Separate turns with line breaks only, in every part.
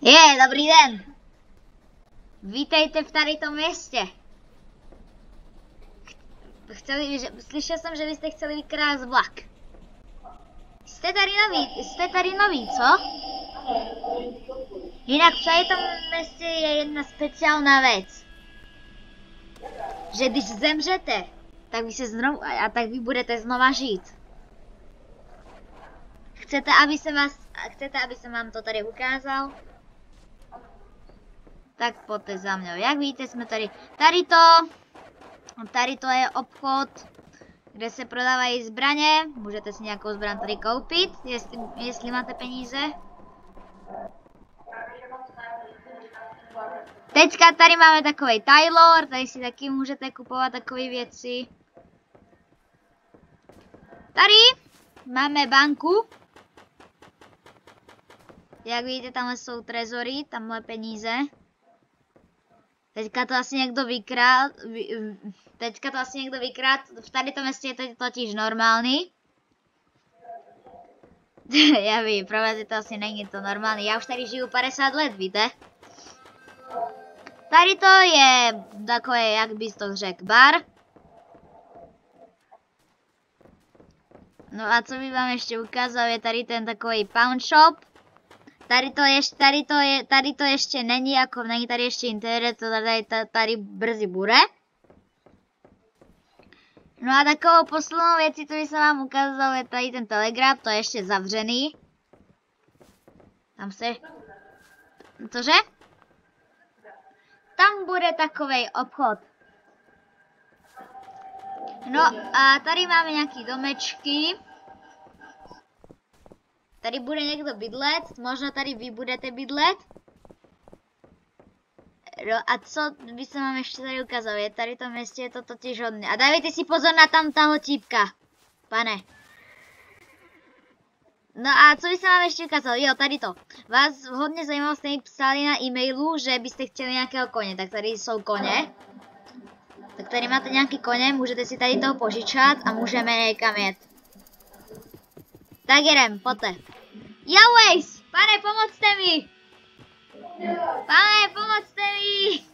Je, dobrý den. Vítejte v tady tom městě. Chceli, že, slyšel jsem, že vy jste chtěli vykrást vlak. Jste tady noví, jste tady noví, co? Jinak v tady tom městě je jedna speciální věc. Že když zemřete, tak vy se znovu, a tak vy budete znova žít. Chcete, aby se vás, chcete, aby jsem vám to tady ukázal? Tak pojďte za mnou. Jak víte, jsme tady, tady to, tady to je obchod, kde se prodávají zbraně. Můžete si nějakou zbraň tady koupit, jestli, jestli máte peníze. Teďka tady máme takový Taylor, tady si taky můžete kupovat takové věci. Tady máme banku. Jak vidíte, tamhle jsou trezory, tamhle peníze. Teďka to asi někdo vykrát, vy, teďka to asi někdo vykrát, v tady tom městě je to totiž normální. Já vím, pro vás je to asi není to normální, já už tady žiju 50 let, víte? Tady to je takové, jak bys to řekl, bar. No a co bych vám ještě ukázal, je tady ten takový pound shop. Tady to, ještě, tady, to je, tady to ještě není, jako není tady ještě internet, to tady, tady, tady brzy bude. No a takovou poslednou věcí, co se vám ukázal, je tady ten telegraf, to je ještě zavřený. Tam se... Cože? Tam bude takový obchod. No a tady máme nějaký domečky. Tady bude někdo bydlet, možná tady vy budete bydlet. No a co by se vám ještě tady ukázal, je tady to městě je to totiž hodně. A dávejte si pozor na tam toho típka, pane. No a co by se vám ještě ukázal? Jo, tady to. Vás hodně zajímalo, jste mi psali na e-mailu, že byste chtěli nějakého koně, tak tady jsou koně. Tak tady máte nějaký koně, můžete si tady toho požičat a můžeme někam jet. Tak jedem, pojďte. Yahwehs, pane, pomocte mi! Pane, pomocte mi!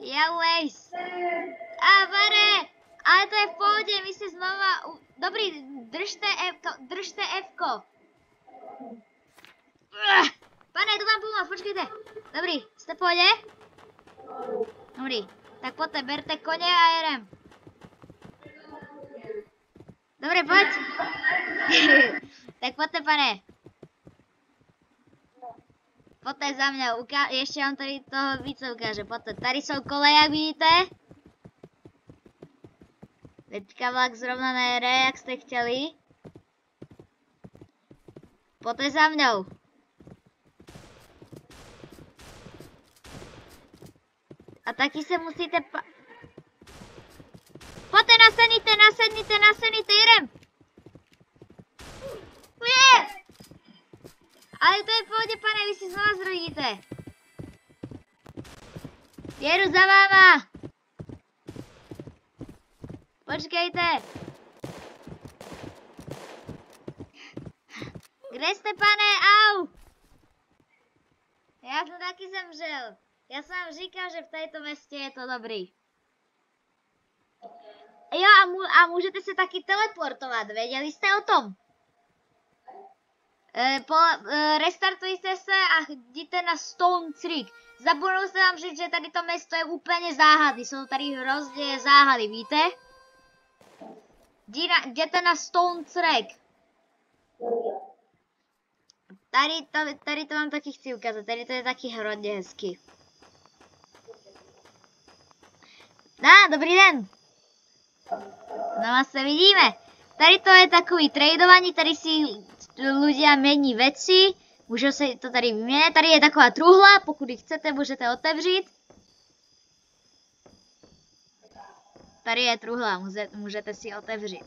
Yahwehs. A pane, ale to je v pohodě, my se znova... Dobrý, držte F, držte F-ko. Pane, jdu vám pomoct, počkejte. Dobrý, jste v pohodě? Dobrý, tak pojďte, berte koně a jedem. Dobrý, pojď. Tak pojďte, pane. Pojďte za Uka ještě vám tady toho více ukáže. Pojďte, tady jsou kole, jak vidíte. Teďka vlak zrovna nejede, jak jste chtěli. Pojďte za mnou. A taky se musíte pa... Pojďte, nasednite, nasednite, nasednite, jdem. Ne! Ale to je v pohodě, pane, vy si znova zrodíte. Jedu za váma. Počkejte. Kde jste, pane? Au! Já jsem taky zemřel. Já jsem vám říkal, že v této městě je to dobrý. Jo, a, mů a můžete se taky teleportovat, věděli jste o tom? E, po, e, restartujte se a jděte na Stone Creek. Zapomněl jsem vám říct, že tady to město je úplně záhady. Jsou tady hrozně záhady, víte? Jděte na Stone Creek. Tady to, tady to vám taky chci ukázat. Tady to je taky hrozně hezky. Na, dobrý den. No se vidíme. Tady to je takový tradování, tady si ľudia mení věci, můžou se to tady vyměnit. Tady je taková truhla, pokud ji chcete, můžete otevřít. Tady je truhla, můžete si otevřít.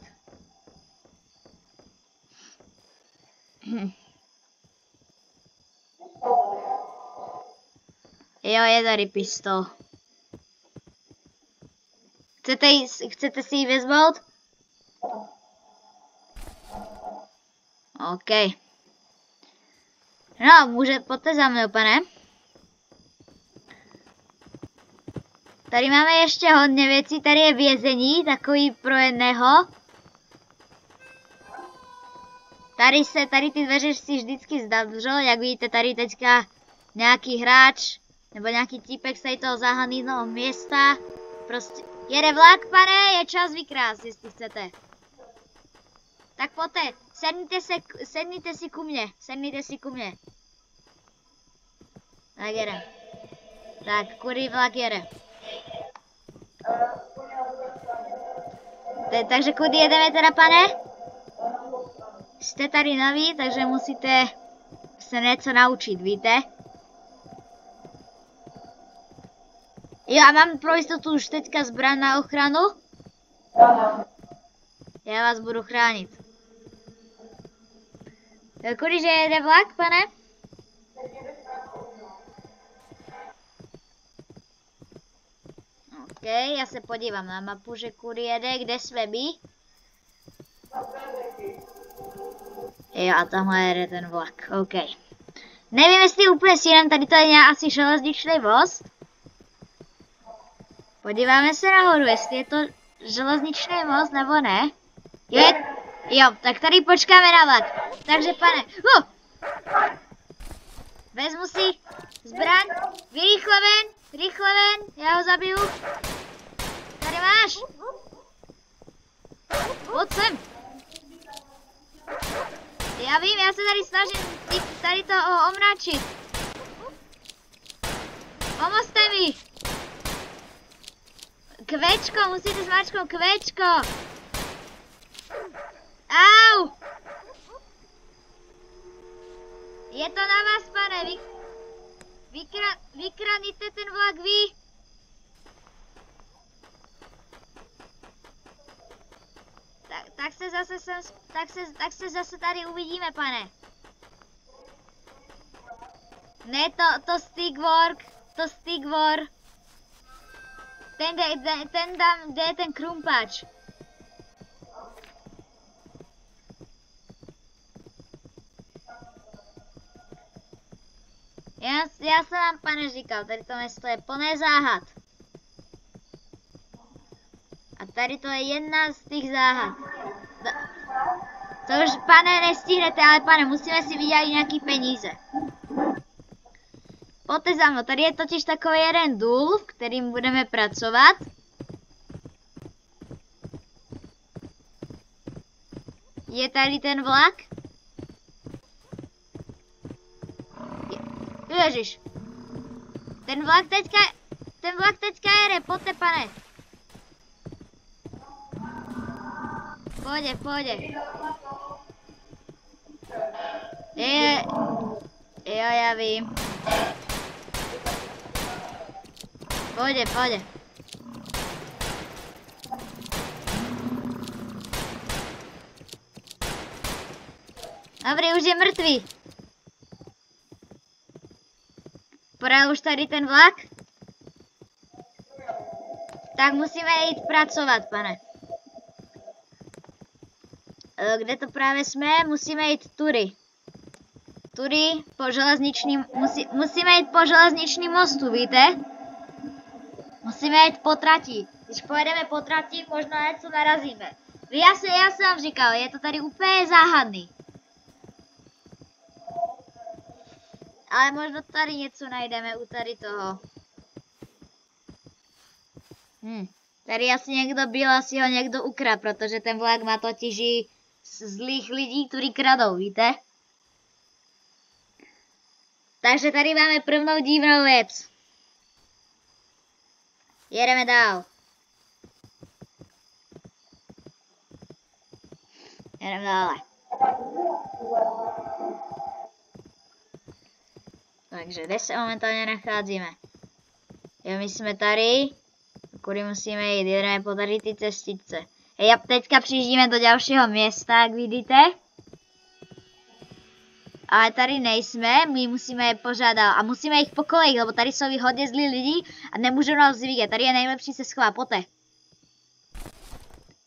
Jo, je tady pistol. Chcete, jí, chcete si ji vezmout? OK. No, může, pojďte za mnou, pane. Tady máme ještě hodně věcí, tady je vězení, takový pro jedného. Tady se, tady ty dveře si vždycky zavřou, jak vidíte tady teďka nějaký hráč, nebo nějaký týpek z tady toho záhadného města. Prostě, jede vlak, pane, je čas vykrás, jestli chcete. Tak pojďte, sedněte, se, sedněte si ku mně, sedněte si ku mně. Tak jedem. Tak, kudy vlak jede. Te, takže kudy jedeme teda, pane? Jste tady noví, takže musíte se něco naučit, víte? Jo, a mám pro jistotu už teďka zbraň na ochranu? Já vás budu chránit. Kudyže jede vlak, pane? OK, já se podívám na mapu, že kudy jede, kde jsme my. Jo, a tamhle jede ten vlak, OK. Nevím, jestli úplně si tady to je nějak asi železniční voz. Podíváme se nahoru, jestli je to železniční most nebo ne. Jo, je, jo, tak tady počkáme na vlak. Takže pane, uh, vezmu si zbraň, rychle ven, rychle ven, já ho zabiju. Tady máš. Pojď sem. Já vím, já se tady snažím tady to omračit. Pomozte mi. Kvečko, musíte zmáčknout kvečko. Au! Je to na vás, pane. Vy, vykra, vykraníte ten vlak vy. Tak, tak se zase sem, tak se, tak se zase tady uvidíme, pane. Ne, to, to stick work, to stick work. Ten, ten, ten tam, kde je ten krumpač? Já, já jsem vám, pane, říkal, tady to město je plné záhad. A tady to je jedna z těch záhad. To, to už, pane, nestihnete, ale pane, musíme si vydělat nějaký peníze. Pojďte za mnou, tady je totiž takový jeden důl, v kterým budeme pracovat. Je tady ten vlak? Ježiš. Ten vlak teďka, ten vlak teďka jede, pojďte pane. Pojďte, pojďte. Je, jo, já vím. Pojde, pojde. Dobrý, už je mrtvý. Porál už tady ten vlak? Tak musíme jít pracovat, pane. E, kde to právě jsme? Musíme jít tudy. Tudy po železničním, musí, musíme jít po železničním mostu, víte? Musíme jít po trati. Když pojedeme po trati, možná něco narazíme. Já, se, já jsem vám říkal, je to tady úplně záhadný. Ale možná tady něco najdeme u tady toho. Hm. Tady asi někdo byl, asi ho někdo ukradl, protože ten vlak má totiž i zlých lidí, kteří kradou, víte? Takže tady máme prvnou divnou věc. Jedeme dál. Jedeme dále. Takže kde se momentálně nacházíme? Jo, my jsme tady. Kudy musíme jít? Jedeme po tady ty cestice. Hej, a teďka přijíždíme do dalšího města, jak vidíte. Ale tady nejsme, my musíme je požádat a musíme jich pokolejit, lebo tady jsou hodně zlí lidi a nemůžou nás vidět. Tady je nejlepší se schová, poté.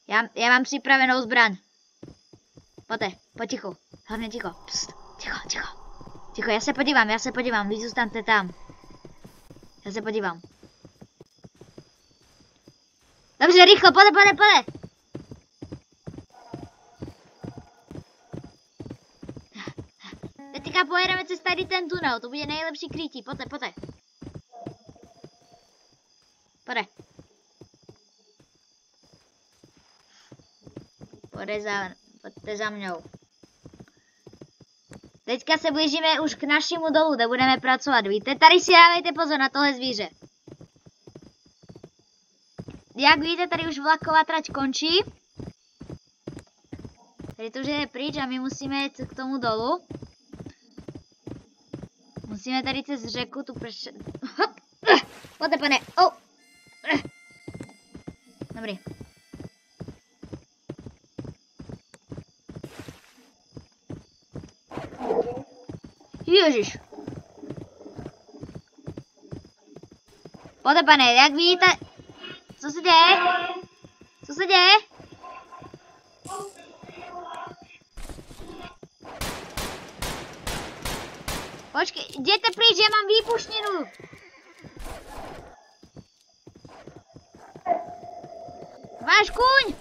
Já, já mám připravenou zbraň. Poté, potichu, hlavně ticho. Pst, ticho, ticho. Ticho, já se podívám, já se podívám, vy zůstaňte tam. Já se podívám. Dobře, rychle, pojď, pojď, pojď. Teďka pojedeme přes tady ten tunel, to bude nejlepší krytí, pojďte, pojďte. Pojďte. Pojďte za, pojďte za mnou. Teďka se blížíme už k našemu dolu, kde budeme pracovat, víte? Tady si dávejte pozor na tohle zvíře. Jak víte, tady už vlaková trať končí. Tady to už je pryč a my musíme jít k tomu dolu. Musíme tady přes řeku tu prš... Hop! Pojďte, pane. Oh. Dobrý. Ježiš. Pojďte, pane, jak vidíte... Co se děje? Co se děje? Počkej, jděte pryč, já mám výpušninu. Váš kůň!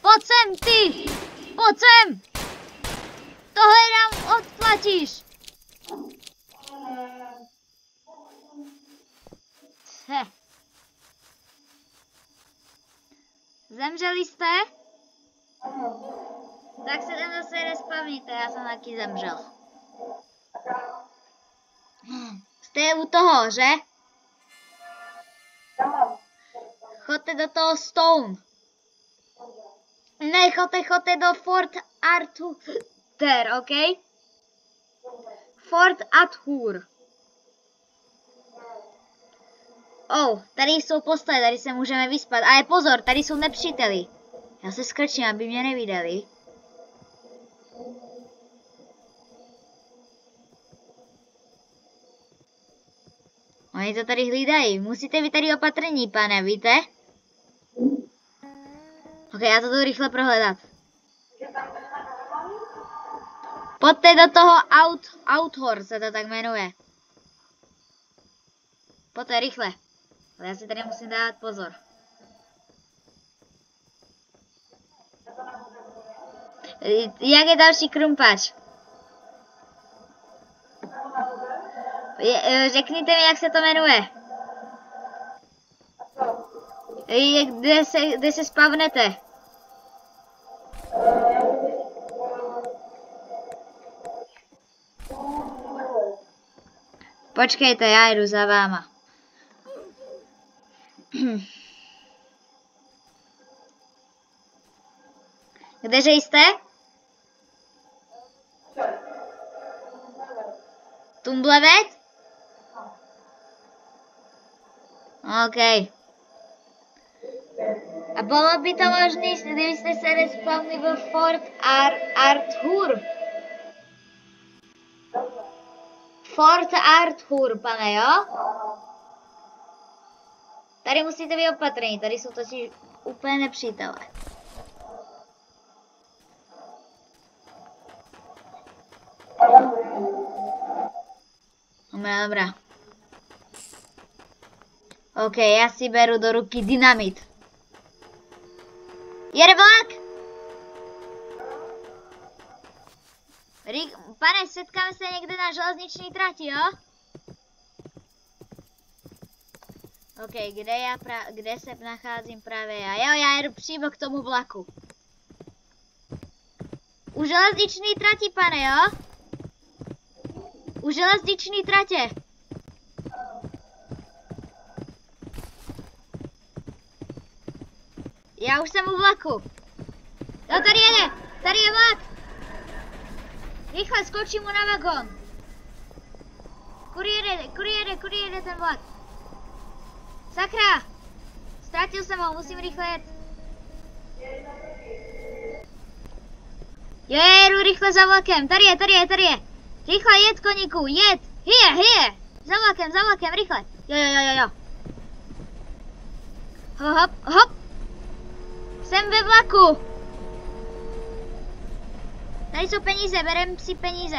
Pojď sem, ty! Pojď sem! Tohle nám odplatíš! He. Zemřeli jste? Tak se tam zase respavníte, já jsem taky zemřel. Jste u toho, že? Chodte do toho Stone. Ne, chodte, chodte do Fort Arthur, ok? Fort Arthur. Oh, tady jsou postoje, tady se můžeme vyspat. Ale pozor, tady jsou nepříteli. Já se skrčím, aby mě neviděli. Oni to tady hlídají. Musíte být tady opatrní, pane, víte? Ok, já to jdu rychle prohledat. Pojďte do toho out, Outhor se to tak jmenuje. Pojďte rychle. Ale já si tady musím dát pozor. Jak je další krumpač? Je, e, řekněte mi, jak se to jmenuje. Je, kde, se, kde se spavnete? Počkejte, já jdu za váma. Kdeže jste? Tumblevet? OK. A bylo by to možné, kdybyste se respawnili v Fort Ar Arthur. Fort Arthur, pane, jo? Tady musíte být opatrní, tady jsou totiž úplně nepřítelé. Dobrá, dobrá. OK, já si beru do ruky dynamit. Jede vlak! Rík, pane, setkáme se někde na železniční trati, jo? OK, kde, já pra, kde se nacházím právě já? Jo, já jedu přímo k tomu vlaku. U železniční trati, pane, jo? U železniční tratě. Já už jsem u vlaku. Jo, tady jede, tady je vlak. Rychle, skočím mu na vagon. Kudy jede, kudy jede, kudy jede ten vlak? Sakra! Ztratil jsem ho, musím rychle jet. Jo, jedu rychle za vlakem, tady je, tady je, tady je. Rychle jet, koníku, jet! Hije, hije! Za vlakem, za vlakem, rychle. Jo, jo, jo, jo, jo. Hop, hop, hop. Jsem ve vlaku. Tady jsou peníze, berem si peníze.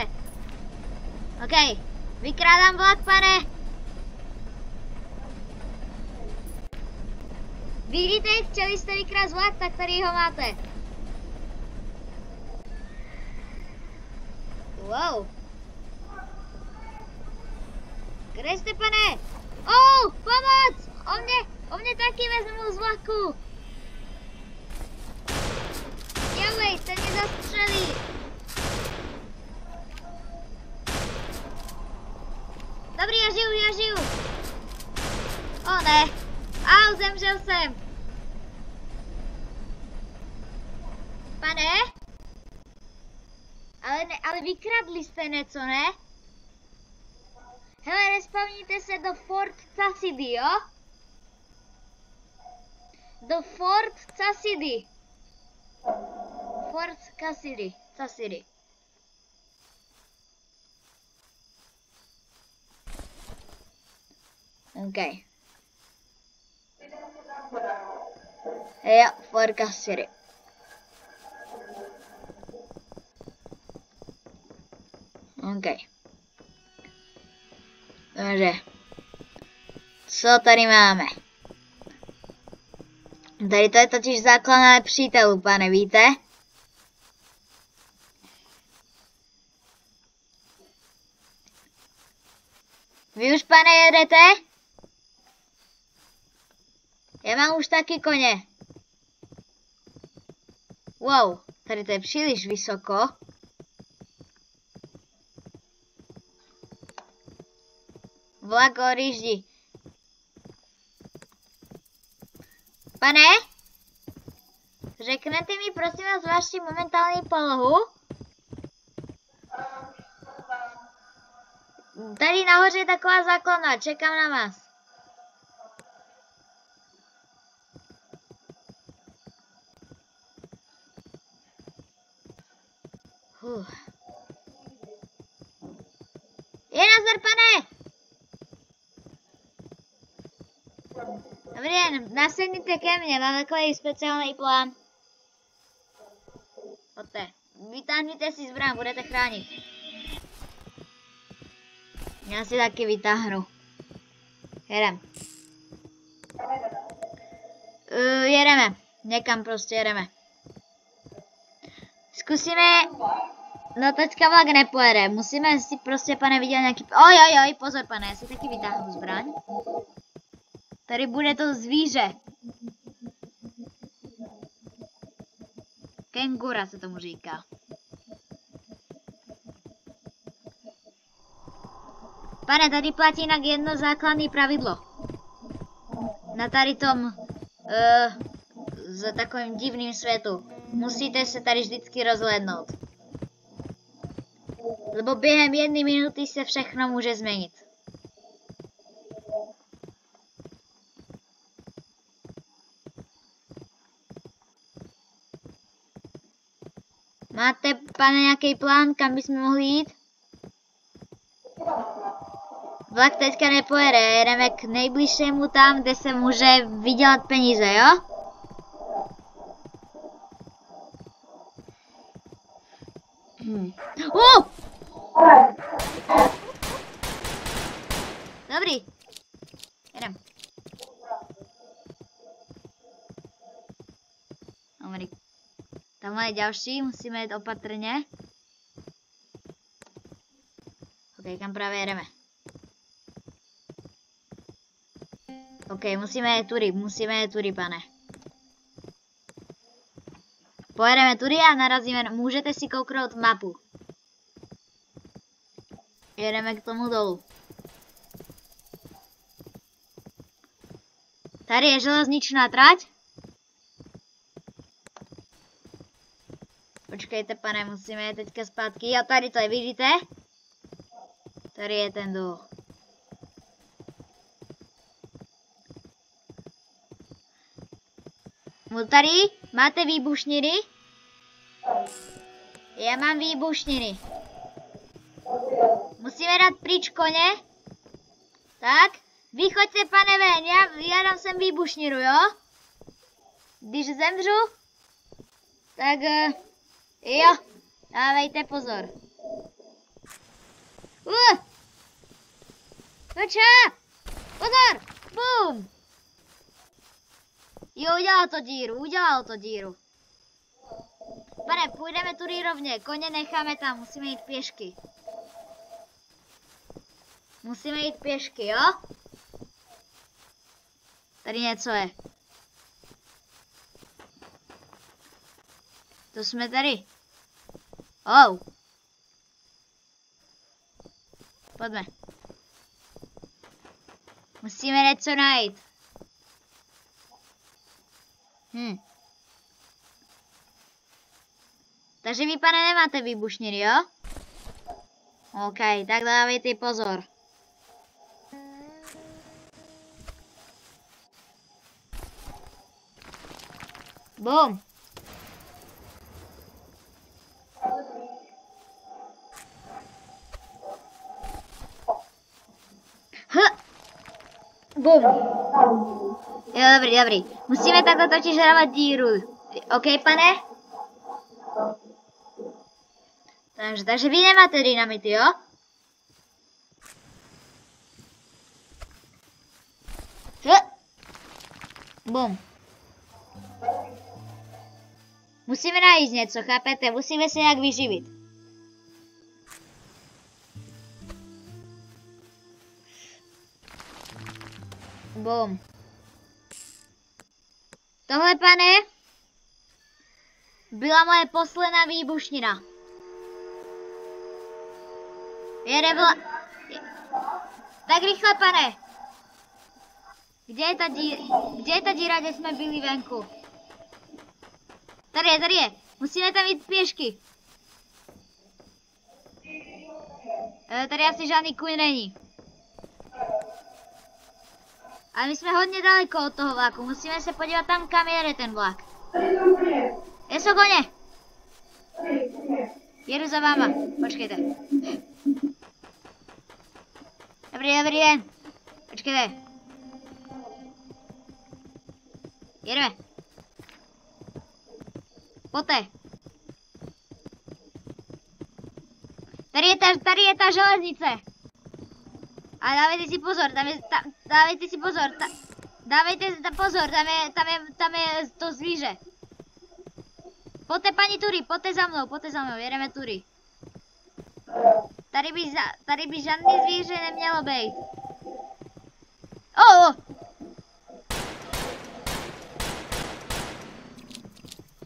OK, vykrádám vlak, pane. Vidíte, chtěli jste vykrást vlak, tak tady ho máte. Wow. Kde jste, pane? Oh, pomoc! O mě, o mě taky vezmu z vlaku. Jovej, ten mě zastřelí. Dobrý, já žiju, já žiju. O ne. Au, zemřel jsem. Pane? Ale, ne, ale vykradli jste něco, ne? Hele, respawníte se do Fort Cassidy, jo? Do Fort Cassidy. Fort Cassidy. Cassidy. OK. Jo, Fort Cassidy. OK. Dobře. Co tady máme? Tady to je totiž základ přítelů, pane, víte? Vy už, pane, jedete? Já mám už taky koně. Wow, tady to je příliš vysoko. Vlak odjíždí. Pane? Řeknete mi prosím vás vaši momentální polohu? Tady nahoře je taková základna, čekám na vás. Huh. Je nazdar, pane! Dobrý den, nasedněte ke mně, mám takový speciální plán. Pojďte, vytáhněte si zbraň, budete chránit. Já si taky vytáhnu. Jedem. Uh, jedeme, někam prostě jedeme. Zkusíme, no teďka vlak nepojede, musíme si prostě pane vidět nějaký, oj oj oj, pozor pane, já si taky vytáhnu zbraň. Tady bude to zvíře. Kengura se tomu říká. Pane, tady platí jinak jedno základní pravidlo. Na tady tom uh, s takovým divným světu. Musíte se tady vždycky rozhlednout. Lebo během jedné minuty se všechno může změnit. Máte, pane, nějaký plán, kam bychom mohli jít? Vlak teďka nepojede, jedeme k nejbližšímu tam, kde se může vydělat peníze, jo? Hmm. Uh! Dobrý. Jedem. Dobrý. Tamhle je další, musíme jít opatrně. Ok, kam právě jedeme? Ok, musíme jet tudy, musíme jet tudy, pane. Pojedeme tudy a narazíme, můžete si kouknout mapu. Jedeme k tomu dolu. Tady je železničná trať. Počkejte, pane, musíme je teďka zpátky. A tady to je, vidíte? Tady je ten důl. Tady máte výbušniny? Já mám výbušniny. Musíme dát pryč koně. Tak, vychoďte pane ven, já, já dám sem výbušninu, jo? Když zemřu, Tak eh, jo, dávejte pozor. Uh! Veča! Pozor! Bum! Jo, udělal to díru, udělal to díru. Pane, půjdeme tudy rovně, koně necháme tam, musíme jít pěšky. Musíme jít pěšky, jo? Tady něco je. To jsme tady. Oh. Pojďme. Musíme něco najít. Hm. Takže vy, pane, nemáte výbušniny, jo? OK, tak dávejte pozor. Bum. Bum. Jo, dobrý, dobrý. Musíme takhle totiž dávat díru. OK, pane? Takže, takže vy nemáte dynamity, jo? Bum. Musíme najít něco, chápete? Musíme se nějak vyživit. Bum. Tohle, pane, byla moje posledná výbušnina. Jede vla... Tak rychle, pane. Kde je ta díra, kde je ta díra, kde jsme byli venku? Tady je, tady je. Musíme tam jít pěšky. E, tady asi žádný kůň není. Ale my jsme hodně daleko od toho vlaku. Musíme se podívat tam, kam jede ten vlak. Kde jsou koně? Jedu za váma. Počkejte. Dobrý, dobrý den. Počkejte. Jedeme. Poté. Tady je ta, tady je ta železnice. A dávejte si pozor, tam je, ta, dávejte si pozor, ta, dávejte si pozor, tam je, tam je, tam je to zvíře. Poté paní Tury, poté za mnou, poté za mnou, jedeme Tury. Tady by, za, tady by žádný zvíře nemělo být. Oh, oh.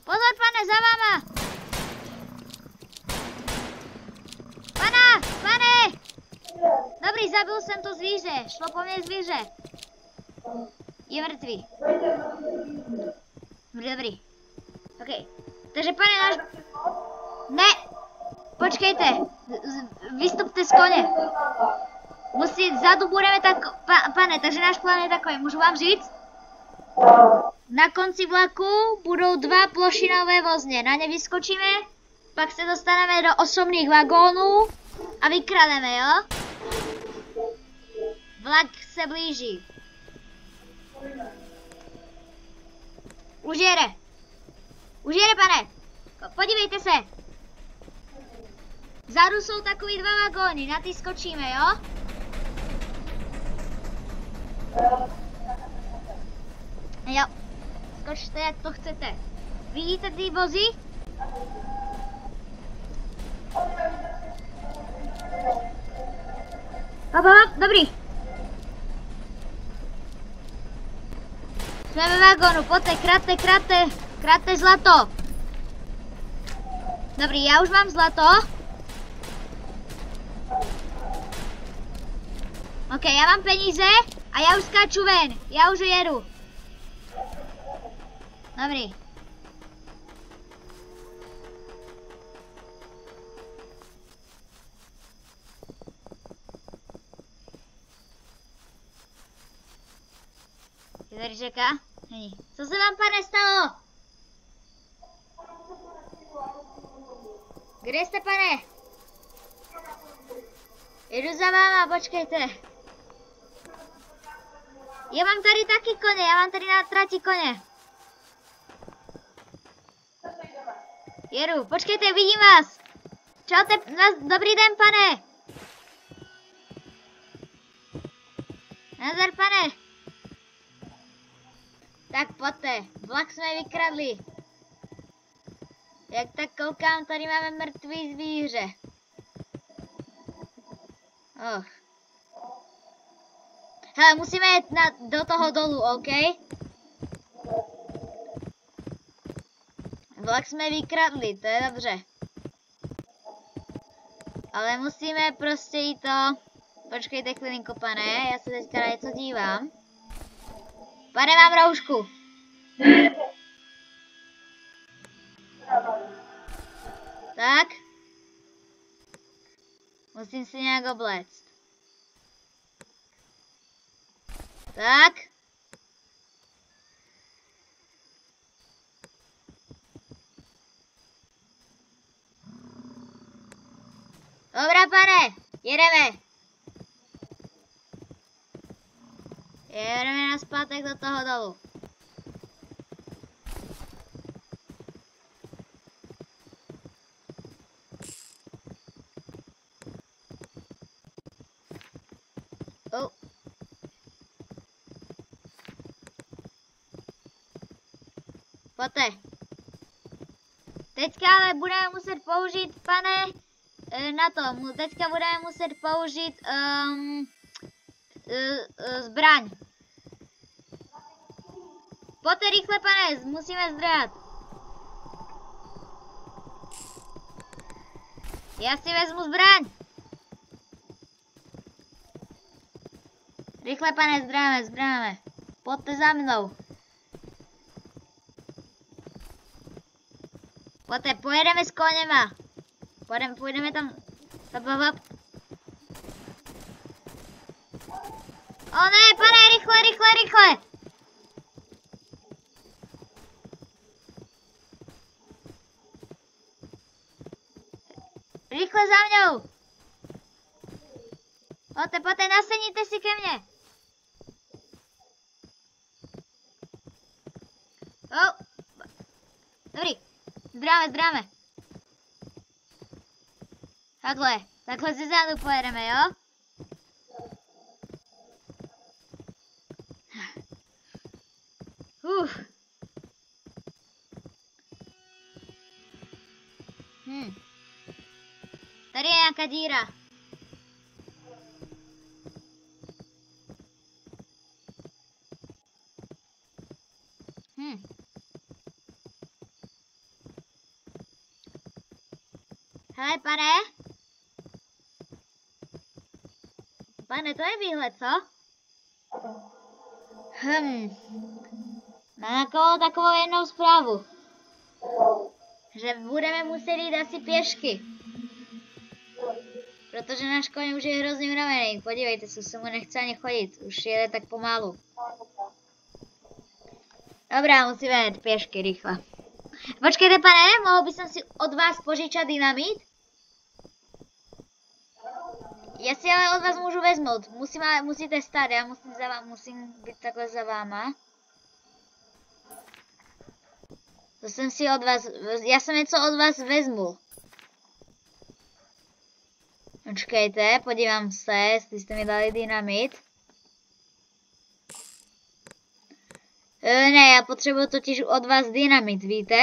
Pozor, pane, za váma! Pana, pane! Dobrý, zabil jsem to zvíře, šlo po mně zvíře. Je mrtvý. Dobrý, dobrý. OK. Takže pane náš... Ne! Počkejte, vystupte z koně. Musí, vzadu budeme tak, pa, pane, takže náš plán je takový, můžu vám říct? Na konci vlaku budou dva plošinové vozně, na ně vyskočíme, pak se dostaneme do osobních vagónů a vykrademe, jo? Vlak se blíží. Už jede. Už jede, pane. Podívejte se. Vzadu jsou takový dva vagóny, na ty skočíme, jo? Jo. Skočte, jak to chcete. Vidíte ty vozy? Hop, hop, dobrý. Jsme ve vagónu, pojďte, kratte, kratte, kratte zlato. Dobrý, já už mám zlato. Ok, já mám peníze a já už skáču ven. Já už jedu. Dobrý. Je tady čeká? Není. Co se vám, pane, stalo? Kde jste, pane? Jedu za váma, počkejte. Já mám tady taky koně, já mám tady na trati koně. Jeru, počkejte, vidím vás. Čaute, dobrý den, pane. Nazdar, pane. Tak pojďte, vlak jsme vykradli. Jak tak koukám, tady máme mrtvý zvíře. Och. Hele, musíme jít na, do toho dolu, OK? Vlak jsme vykradli, to je dobře. Ale musíme prostě jít to... Počkejte chvilinku, pane, já se teďka na něco dívám. Pane, mám roušku. Tak. Musím si nějak obléct. Tak. Dobrá, pane, jedeme. Jedeme na zpátek do toho dolu. Oh. Poté. Teďka ale budeme muset použít, pane, eh, na to. Teďka budeme muset použít um, zbraň. Poté rychle, pane, musíme zdrát. Já si vezmu zbraň. Rychle, pane, zdráme, zdráme. Pojďte za mnou. Pojďte, pojedeme s koněma. Pojedeme, pojedeme tam. Hop, hop, hop. O ne, pane, rychle, rychle, rychle. Rychle za mnou. Pojďte, pojďte, naseníte si ke mně. Oh. Dobrý, zdráme, zdráme. Takhle, takhle ze zádu pojedeme, jo? Uf. Hm. Nějaká díra. Hm. Hele, pane. Pane, to je výhled, co? Hm. Mám takovou, takovou jednou zprávu. Že budeme muset jít asi pěšky. Protože náš koň už je hrozně unavený. Podívejte se, se mu nechce ani chodit. Už jede tak pomalu. Dobrá, musíme jít pěšky rychle. Počkejte, pane, mohl bych si od vás požičat dynamit? Já si ale od vás můžu vezmout. Musím, musíte stát, já musím, za vám, musím být takhle za váma. To jsem si od vás, já jsem něco od vás vezmu. Počkejte, podívám se, jestli jste mi dali dynamit. E, ne, já potřebuji totiž od vás dynamit, víte?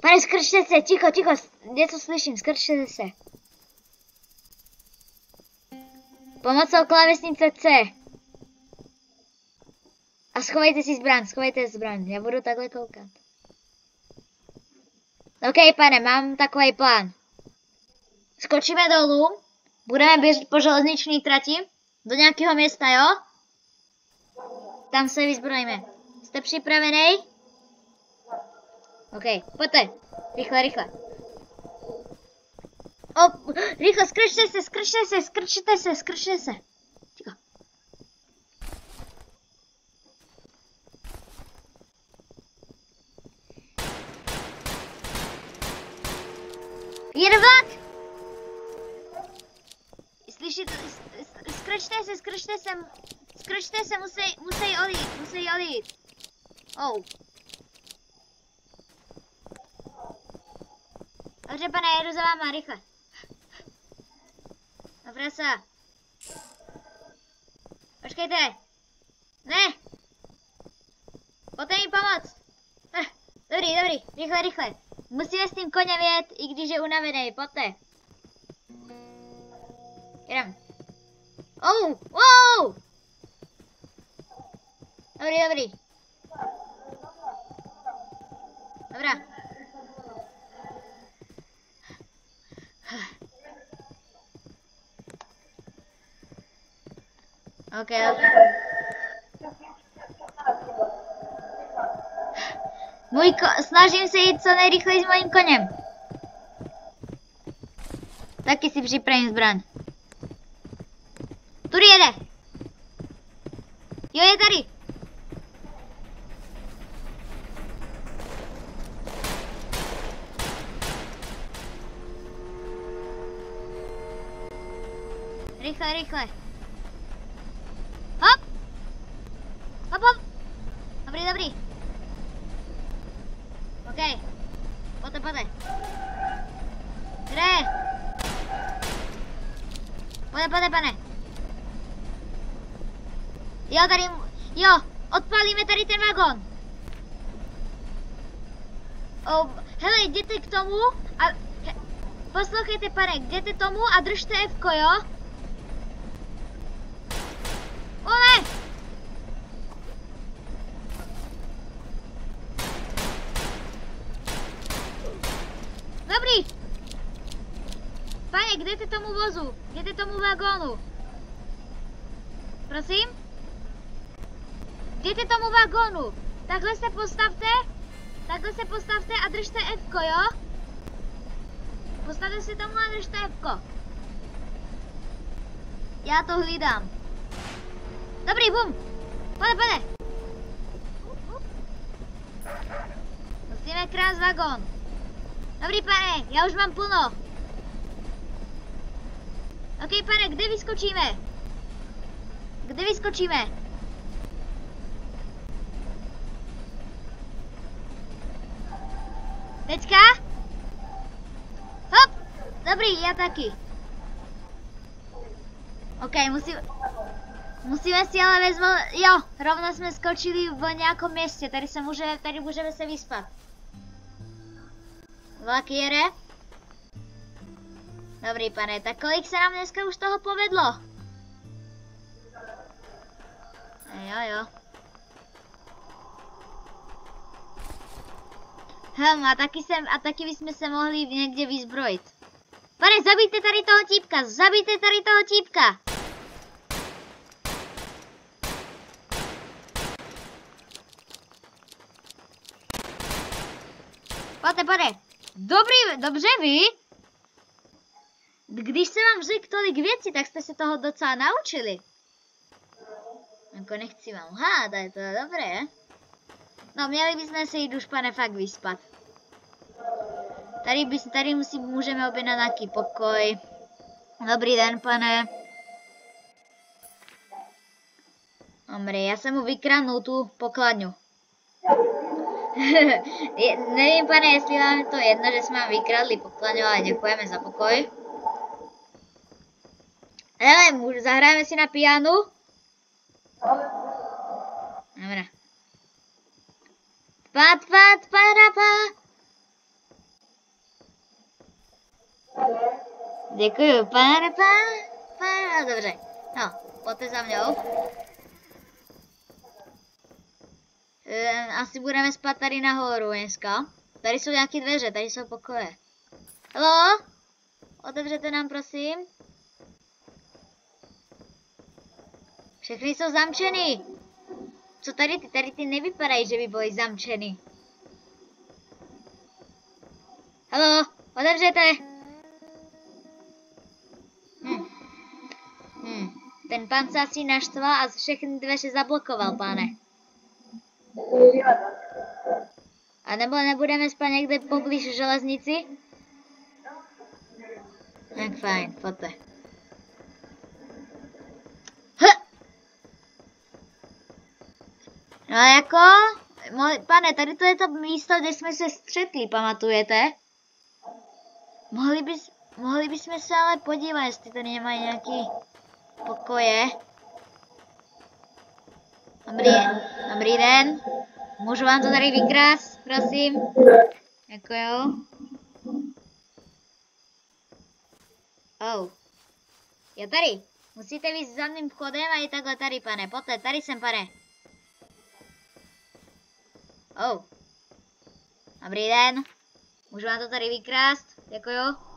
Pane, skrčte se, ticho, ticho, něco slyším, skrčte se. Pomocou klávesnice C. A schovejte si zbraň, schovejte zbraň, já budu takhle koukat. OK, pane, mám takový plán. Skočíme dolů, budeme běžet po železniční trati do nějakého města, jo? Tam se vyzbrojíme. Jste připravený? OK, pojďte. Rychle, rychle. O, rychle, skrčte se, skrčte se, skrčte se, skrčte se. Ticho. Jede vlak! Slyšíte, skrčte se, skrčte se, skrčte se, musí, musí odjít, musí odjít. Oh. Dobře, pane, jedu za váma, rychle. Na prasa. Počkejte. Ne. Pojďte mi pomoct. Eh, dobrý, dobrý, rychle, rychle. Musíme s tím koněm jet, i když je unavený, pojďte. Jedem. Oh, wow! Dobrý, dobrý. Dobrá. OK, OK. Můj ko snažím se jít co nejrychleji s mojím koněm. Taky si připravím zbraň. Tudy jede. Jo, je tady. Rychle, rychle. Hop! Hop, hop! Dobrý, dobrý. OK. Pojďte, pojďte. Kde? Pojďte, pojďte, pane. Jo, tady, jo, odpálíme tady ten vagon. O, hele, jděte k tomu a, he, poslouchejte, pane, jděte tomu a držte F, jo? Ole! Dobrý! Pane, ty tomu vozu? Ty tomu vagónu? Prosím? Jděte tomu vagónu. Takhle se postavte. Takhle se postavte a držte F, jo? Postavte si tomu a držte F. Já to hlídám. Dobrý, bum. Pojde, pojde. Musíme krás vagón. Dobrý, pane, já už mám plno. OK, pane, kde vyskočíme? Kde vyskočíme? Já taky. OK, musím... Musíme si ale vezmout... Jo, rovno jsme skočili v nějakom městě, tady se může, tady můžeme se vyspat. Vlak. Dobrý pane, tak kolik se nám dneska už toho povedlo? Jo, jo. Hm, a taky, jsem, a taky bychom se mohli někde vyzbrojit. Pane, zabijte tady toho típka, zabijte tady toho típka. Pojďte, pojďte. Dobrý, dobře vy. Když jsem vám řekl tolik věcí, tak jste se toho docela naučili. Jako nechci vám hádat, je to dobré. No, měli bychom se jít už, pane, fakt vyspat. Tady, bys, tady musí, můžeme objednat nějaký pokoj. Dobrý den, pane. Dobrý, já jsem mu vykradnul tu pokladňu. je, nevím, pane, jestli vám to jedno, že jsme vám vykradli pokladňu, ale děkujeme za pokoj. Hele, zahrajeme si na pianu? Dobrá. Pat, pat, para, pa. Děkuju, para, pa, para, dobře. No, pojďte za mnou. E, asi budeme spát tady nahoru dneska. Tady jsou nějaké dveře, tady jsou pokoje. Halo? Otevřete nám, prosím. Všechny jsou zamčený. Co tady ty? Tady ty nevypadají, že by byly zamčeny. Halo, otevřete. Hm. Hm. Ten pan se asi naštval a všechny dveře zablokoval, pane. A nebo nebudeme spát někde poblíž železnici? Tak fajn, pojďte. No jako, pane, tady to je to místo, kde jsme se střetli, pamatujete? Mohli, bys, mohli bychom se ale podívat, jestli tady nemají nějaký pokoje. Dobrý, dobrý den. Můžu vám to tady vykrást, prosím? Jako jo. Oh. Je tady. Musíte víc za mým vchodem a i takhle tady, pane. Poté, tady jsem, pane. Oh. Dobrý den. Můžu vám to tady vykrást? Jako jo.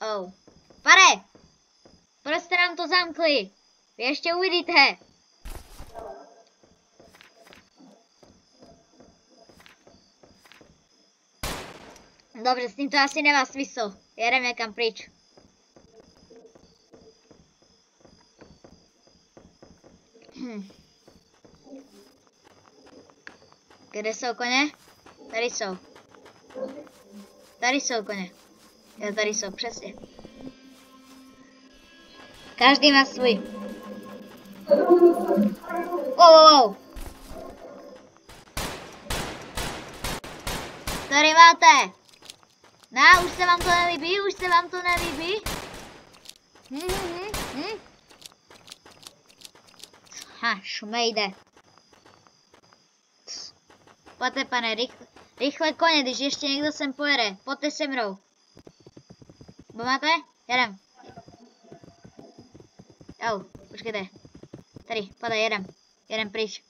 Oh. Pane! Proč jste nám to zamkli? Vy ještě uvidíte. Dobře, s tím to asi nemá smysl. Jedem někam pryč. Hm. Kde jsou koně? Tady jsou. Tady jsou koně. Jo, tady jsou, přesně. Každý má svůj. Wow, wow, wow. Tady máte. Na, už se vám to nelíbí? Už se vám to nelíbí? Hm, hm, hm, hm. Ha, šmejde. Pojďte, pane, rychle, rychle koně, když ještě někdo sem pojede. Pojďte se mnou. Bo máte? Jedem. Au, počkejte. Tady, pojďte, jedem. Jedem pryč.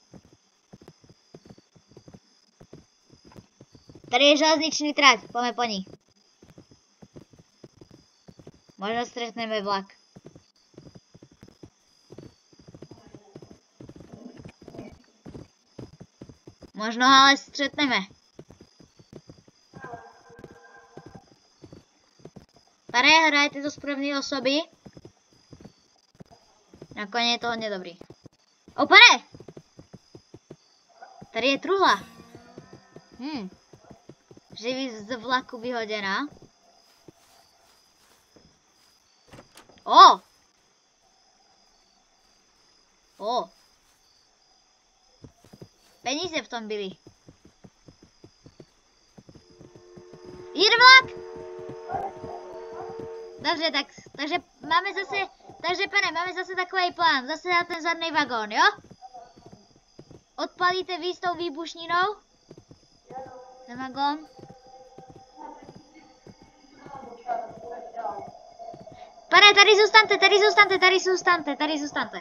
Tady je železniční trať, pojďme po ní. Možná stretneme vlak. Možno ale střetneme. Pane, hrajete to správné osoby? Nakonec je to hodně dobrý. O, pane! Tady je truhla. Hm. Živý z vlaku vyhoděná. O! O! Peníze v tom byly. Jede vlak! Dobře, tak, takže máme zase, takže pane, máme zase takový plán, zase na ten zadný vagón, jo? Odpalíte vy s tou výbušninou? Ten vagón? Pane, tady zůstaňte, tady zůstaňte, tady zůstaňte, tady zůstaňte.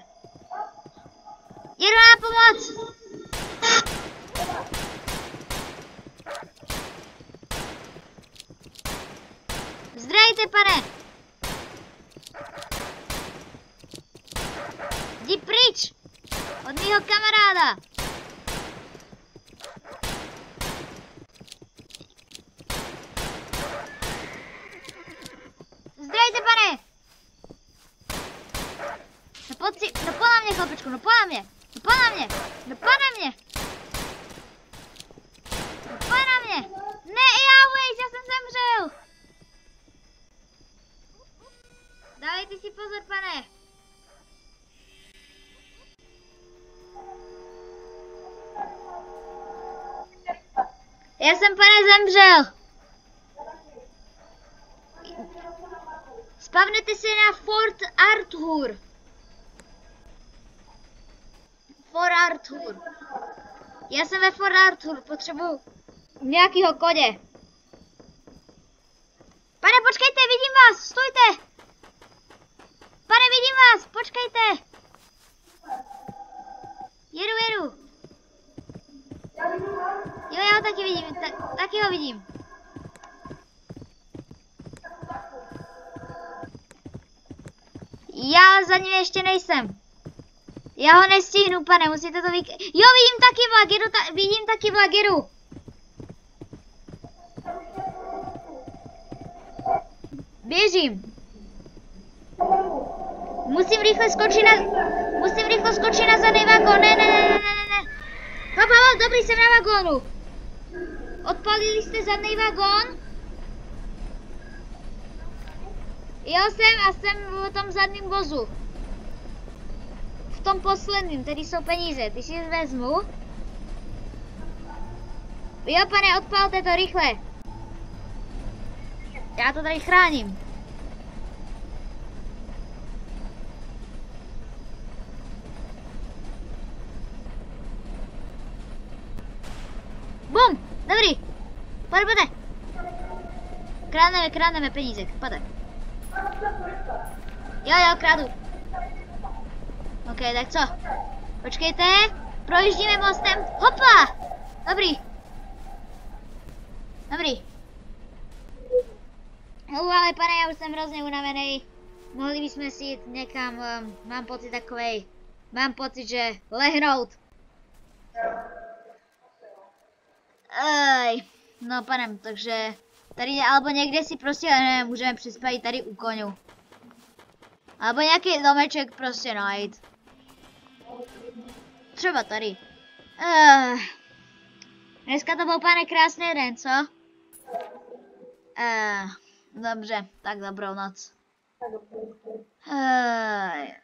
Jedu na pomoc! Zdrajte, pane! Jdi pryč! Od mýho kamaráda! Zdrajte, pane! No pojď si, no pojď na mě, chlapečku, no pojď na mě! No pojď na mě! No pojď na mě! No pojď na mě! Ne, já wait, já jsem zemřel! Dávejte si pozor, pane! Já jsem, pane, zemřel! Spavnete se na Fort Arthur. Fort Arthur. Já jsem ve Fort Arthur, potřebuju nějakýho koně. Pane, počkejte, vidím vás, stůjte! Pane, vidím vás, počkejte! Jedu, jedu. Jo, já ho taky vidím, ta, taky ho vidím. Já za ním ještě nejsem. Já ho nestihnu, pane, musíte to vyk... Jo, vidím taky vlak, jedu ta... vidím taky vlak, jedu. Běžím. Musím rychle skočit na... Musím rychle skočit na zadný vagón, ne, ne, ne, ne, ne, ne. Hop, hop, dobrý, jsem na vagónu. Odpalili jste zadný vagón? Jo, jsem a jsem v tom zadním vozu. V tom posledním, tady jsou peníze, ty si vezmu. Jo, pane, odpalte to rychle. Já to tady chráním. Bum! Dobrý. Pojď, pojďte. Krádneme, krádneme peníze. Pojďte. Jo, jo, krádu. OK, tak co? Počkejte. Projíždíme mostem. Hopa! Dobrý. Dobrý. No ale pane, já už jsem hrozně unavený. Mohli bychom si jít někam, um, mám pocit takovej, mám pocit, že lehnout. Ej, no pane, takže tady, alebo někde si prostě, ne, můžeme přispět tady u koňu. Alebo nějaký domeček prostě najít. Třeba tady. Uh, dneska to byl pane krásný den, co? Uh, dobře, tak dobrou noc. Uh,